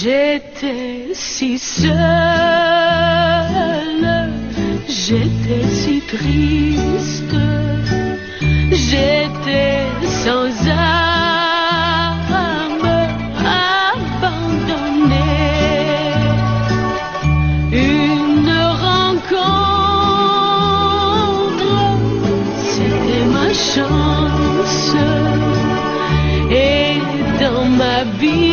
J'étais si seule, j'étais si triste, j'étais sans âme, abandonnée. Une rencontre, c'était ma chance, et dans ma vie.